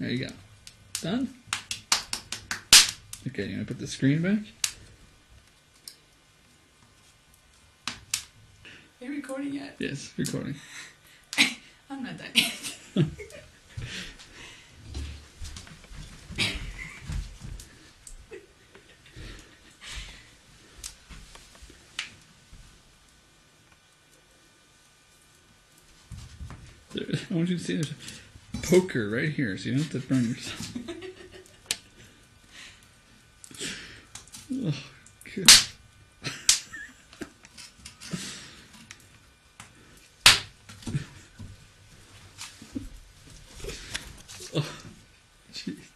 There you go. Done? Okay, you want to put the screen back? Are you recording yet? Yes, recording. I'm not done yet. I want you to see a poker right here, so you don't have to burn yourself. oh, good. oh, jeez.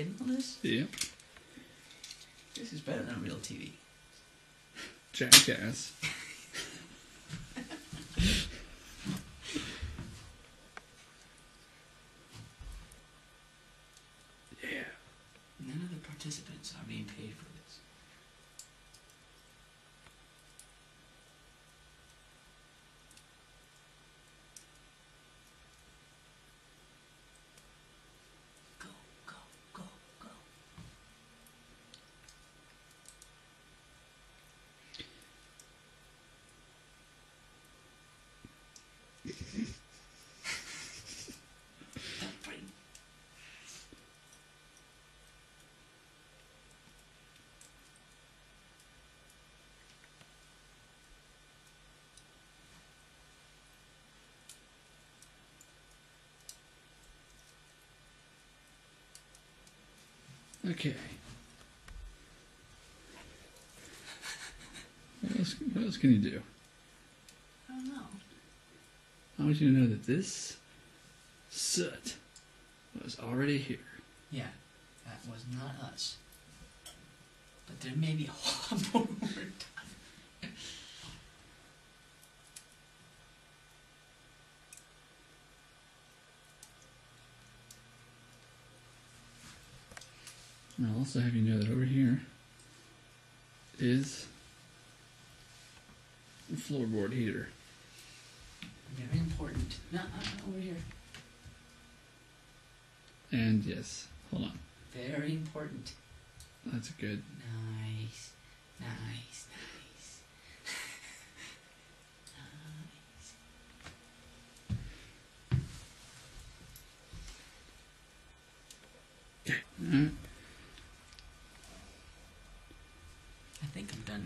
Getting all this? Yep. This is better than real TV. Jackass. yeah. None of the participants are being paid for this. Okay. What else, what else can you do? I don't know. I want you to know that this soot was already here. Yeah, that was not us. But there may be a whole lot more over time. And I'll also have you know that over here is the floorboard heater. Very important. No, uh, over here. And yes, hold on. Very important. That's good. Nice, nice. nice. Okay. Alright. Now.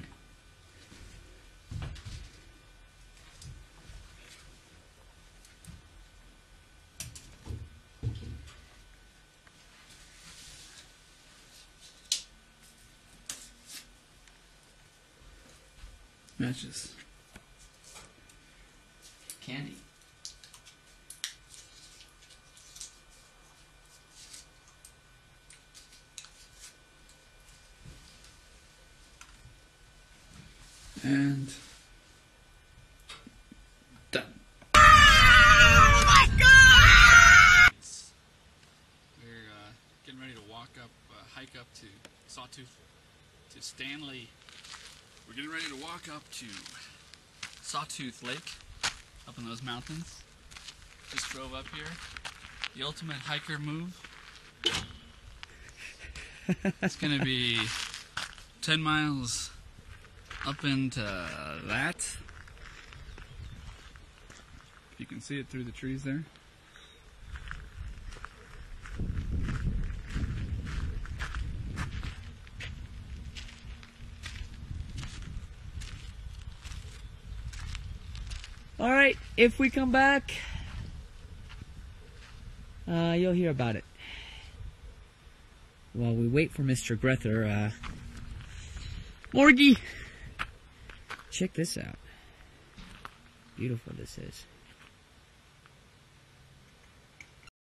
Matches. Candy. And done. Oh my God! We're uh, getting ready to walk up, uh, hike up to Sawtooth, to Stanley. We're getting ready to walk up to Sawtooth Lake, up in those mountains. Just drove up here. The ultimate hiker move. it's gonna be 10 miles up into that. You can see it through the trees there. All right, if we come back, uh, you'll hear about it. While we wait for Mr. Grether, uh, Morgie, check this out. Beautiful this is.